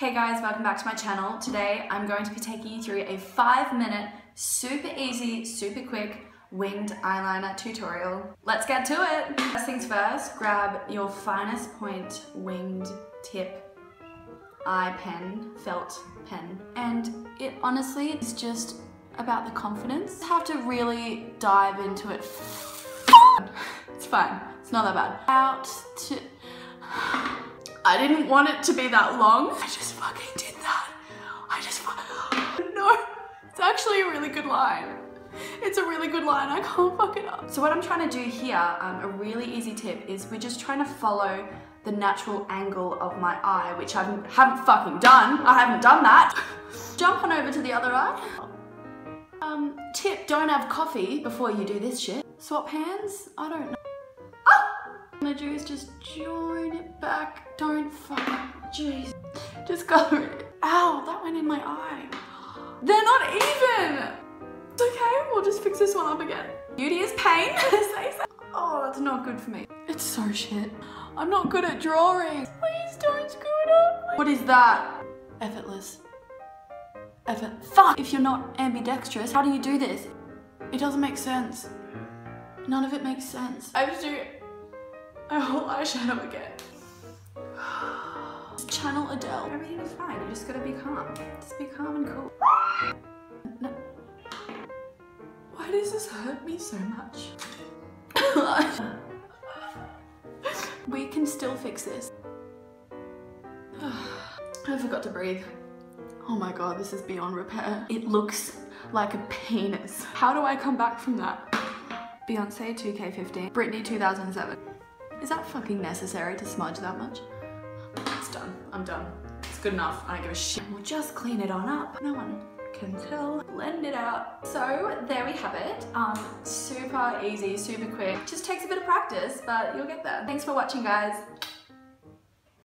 Hey guys, welcome back to my channel. Today I'm going to be taking you through a five minute, super easy, super quick winged eyeliner tutorial. Let's get to it. First things first, grab your finest point winged tip eye pen, felt pen. And it honestly is just about the confidence. Have to really dive into it. It's fine, it's not that bad. Out to, I didn't want it to be that long. I just fucking did that. I just, no, it's actually a really good line. It's a really good line, I can't fuck it up. So what I'm trying to do here, um, a really easy tip, is we're just trying to follow the natural angle of my eye, which I haven't fucking done. I haven't done that. Jump on over to the other eye. Um, tip, don't have coffee before you do this shit. Swap hands? I don't know. Do is just join it back. Don't fucking, jeez. Just go, ow, that went in my eye. They're not even. It's okay, we'll just fix this one up again. Beauty is pain, Oh, that's not good for me. It's so shit. I'm not good at drawing. Please don't screw it up. What is that? Effortless. Effort. Fuck! If you're not ambidextrous, how do you do this? It doesn't make sense. None of it makes sense. I to do a whole eyeshadow again. Just channel Adele. Everything is fine. You just gotta be calm. Just be calm and cool. No. Why does this hurt me so much? we can still fix this. I forgot to breathe. Oh my god, this is beyond repair. It looks like a penis. How do I come back from that? Beyonce 2K15, Britney 2007. Is that fucking necessary to smudge that much? It's done, I'm done. It's good enough, I don't give a shit. We'll just clean it on up. No one can tell. Blend it out. So there we have it. Um, super easy, super quick. Just takes a bit of practice, but you'll get there. Thanks for watching guys.